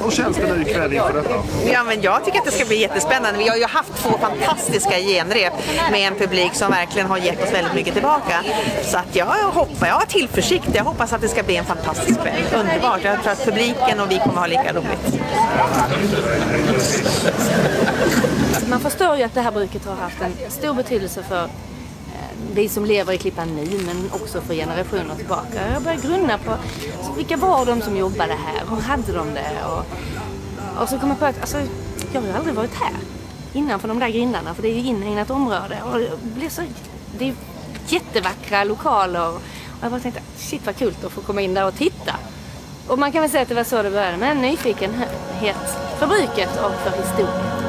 Och känns det nu ikväll inför detta? Ja, men jag tycker att det ska bli jättespännande. Vi har ju haft två fantastiska genrep med en publik som verkligen har gett oss väldigt mycket tillbaka. Så att jag hoppas, jag har tillförsikt. Jag hoppas att det ska bli en fantastisk kväll. Underbart. Jag tror att publiken och vi kommer ha lika roligt. Man förstår ju att det här bruket har haft en stor betydelse för vi som lever i Klippan nu men också för generationer tillbaka. Jag började grunna på alltså, vilka var de som jobbade här? Hur hade de det? Och, och så kom jag på att alltså, jag har ju aldrig varit här innanför de där grindarna för det är ju inhägnat område. Och det, blir så, det är jättevackra lokaler. Och jag bara tänkte, shit vad kul att få komma in där och titta. Och man kan väl säga att det var så det började med en nyfikenhet för bruket och för historien.